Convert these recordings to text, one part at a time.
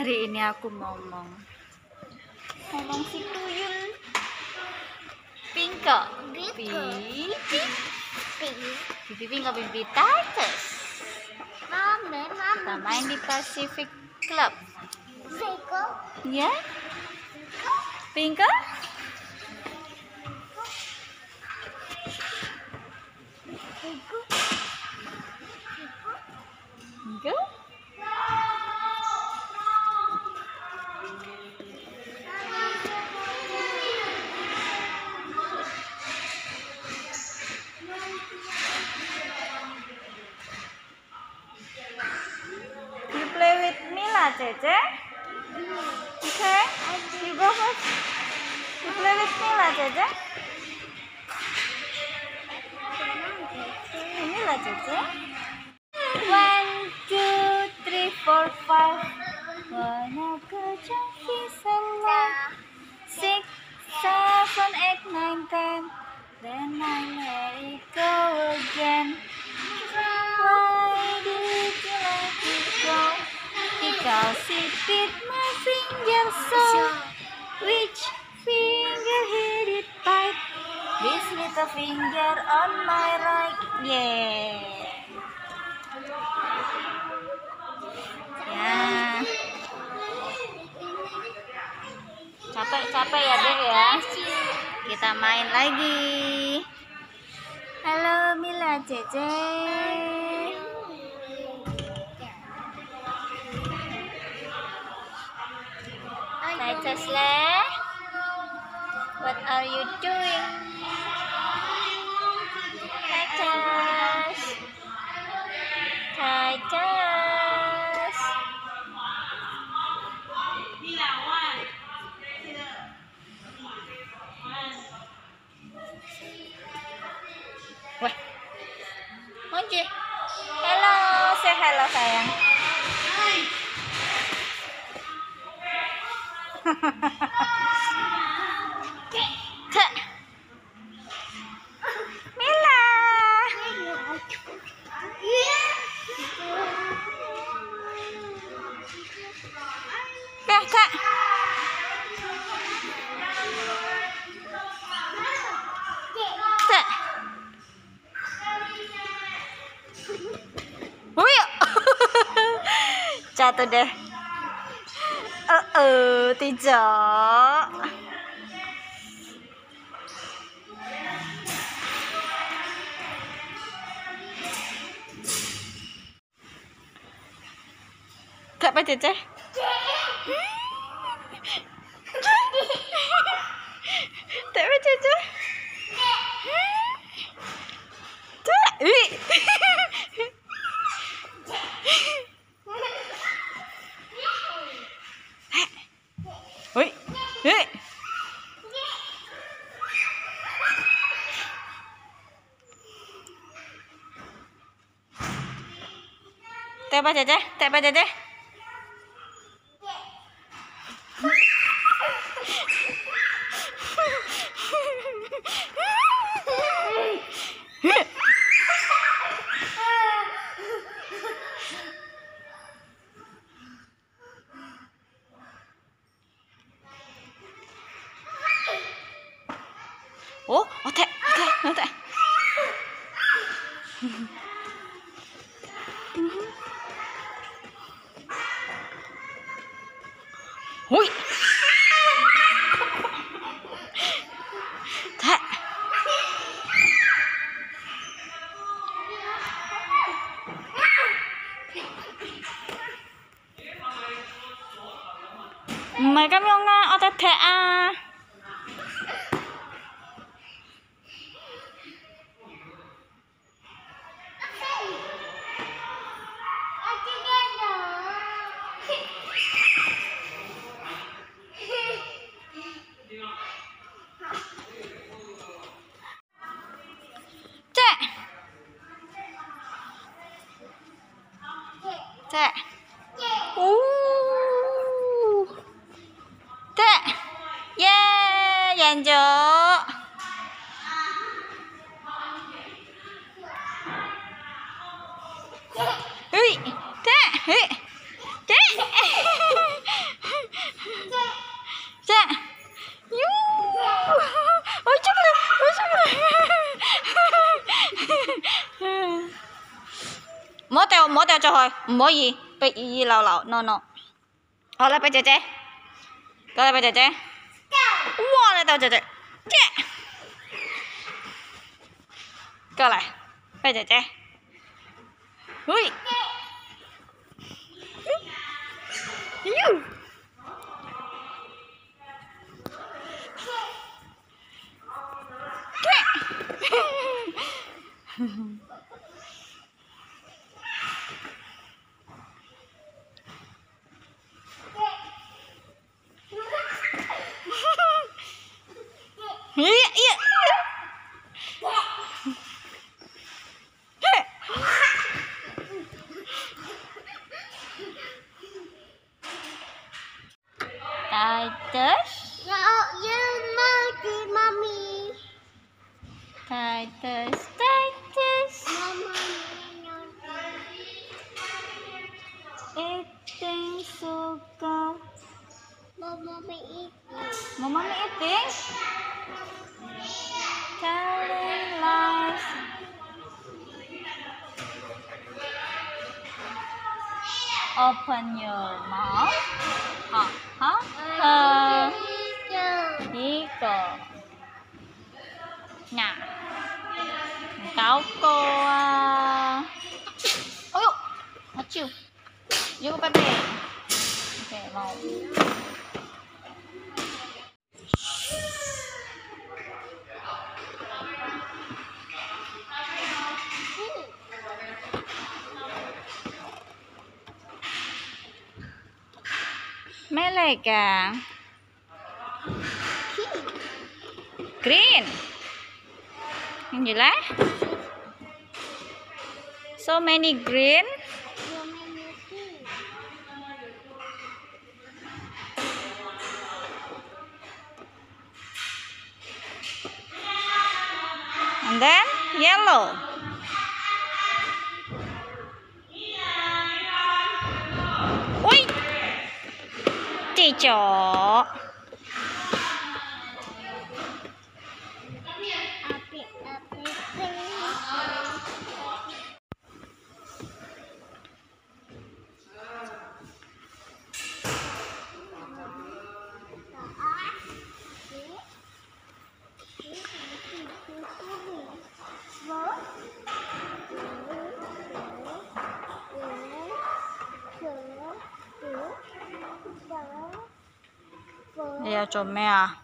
Hari ini aku ngomong. Ngomong si tuyul. Pinko. Pipi. Pipi Pinko Pipi Titus. Kita main di Pacific Club. Ya? Pinko? Pinko? Cece? Okay? You go first. You play with Mila, Cece? Mila, Cece? One, two, three, four, five. Go junkie somewhere. Six, seven, eight, nine, ten. Then I let it go again. Why Because it bit my finger so. Which finger hit it bite? This little finger on my right. Yeah. Ya. Capek-capek ya deh ya. Kita main lagi. Halo Mila Cece. Tesla? What are you doing? Hi, Tash. Jatuh deh. Eh, eh, tidak. 爸姐姐大白姐姐。唔系咁样啊我哋踢啊。đèn chỗ ui thế ui thế. Thế. Ôi chết rồi ôi chết rồi mỗi tèo mỗi tèo cho hồi. Mỗi gì? Bị gì lầu lầu no no. Hồi lại bây giờ chứ coi lại bây giờ chứ 到姐姐，姐，过来，快姐姐，喂，哟、嗯，姐，姐，哼。Titus. Open your mouth. Ha ha ha. Hiko. Nah. Cáo cô à. Ôi dồi, nó chịu. Vô cái bè. Mau. Meleka. Green. Jelas. So many green. And then yellow. Chị 在做咩啊？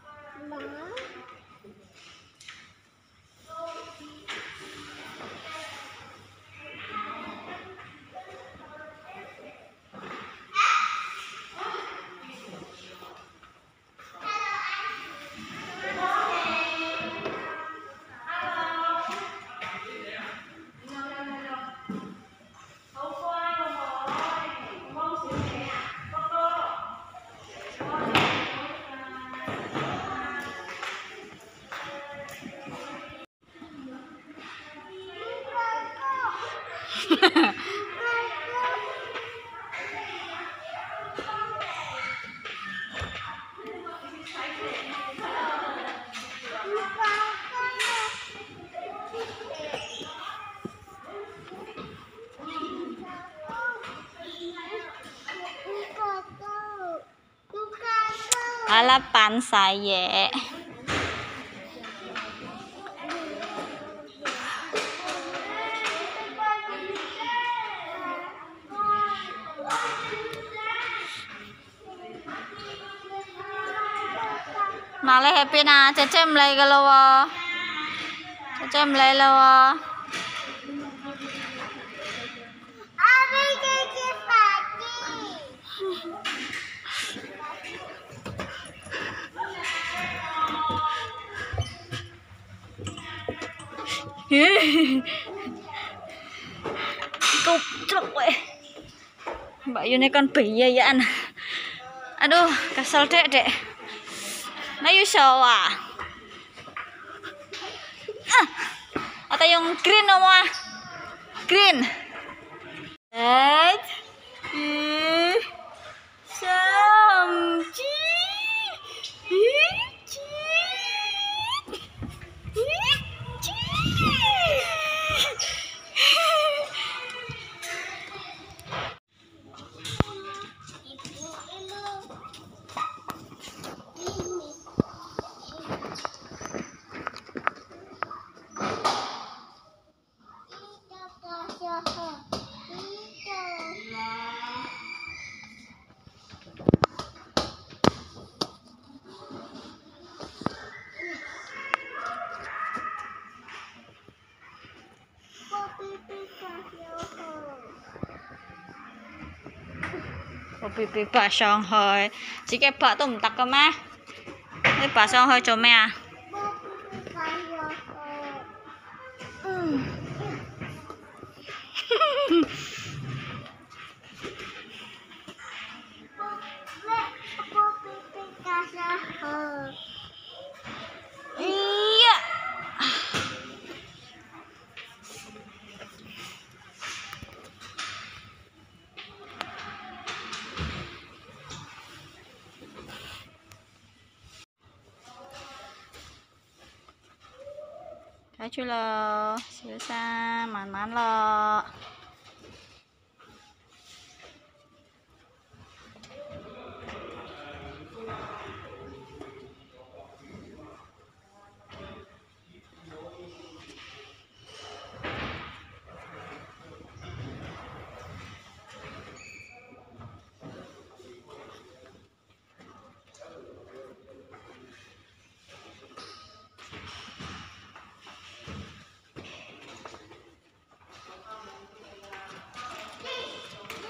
阿拉办晒嘢。嗱，你喺边啊？姐姐唔嚟噶咯喎，姐姐唔嚟啦喎。Kocok weh. Mbak Yune kan biayaan. Aduh, kesel dek dek. Nah, yuk sawa. Ah, Ata yang green nomor. Green. Eh. Hmm. 你爬上去自己爬都唔得嘅咩你爬上去做咩啊去了，十三慢慢了。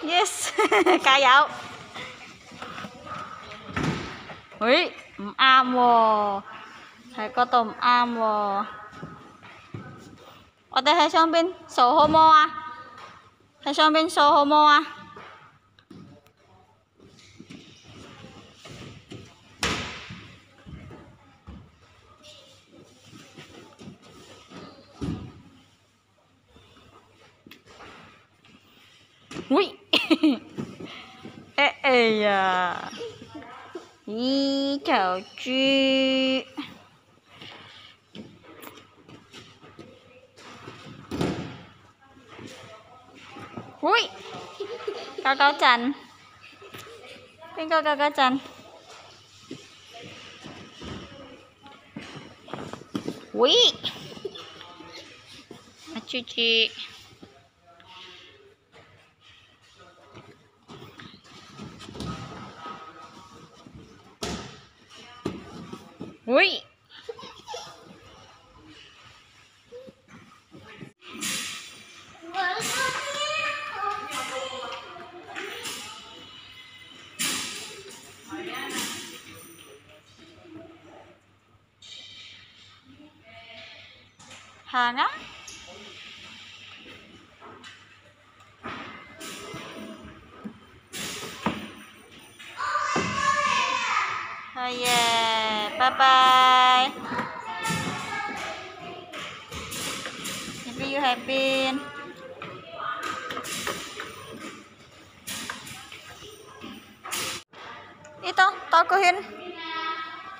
Yes，加油！喂，唔啱喎！喺嗰度唔啱喎！我哋喺上邊，數好冇啊？喺上邊，數好冇啊？对呀，一头猪。Ui, cao cao chành Bên cao cao cao chành Ui. Chú chú อุ้ยฮานะ yeah, bye bye. Happy you happy. Ito, takuhin.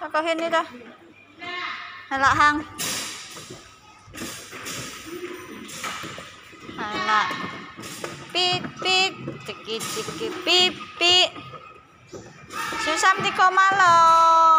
Takuhin ito. Hala hang. Hala. Pik pik, ciki ciki pip pip. Susam di komalo.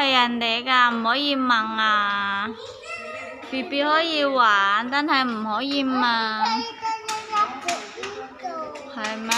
係人哋㗎，唔可以問啊。B B 可以玩，但係唔可以問，這個那個一個。係咩？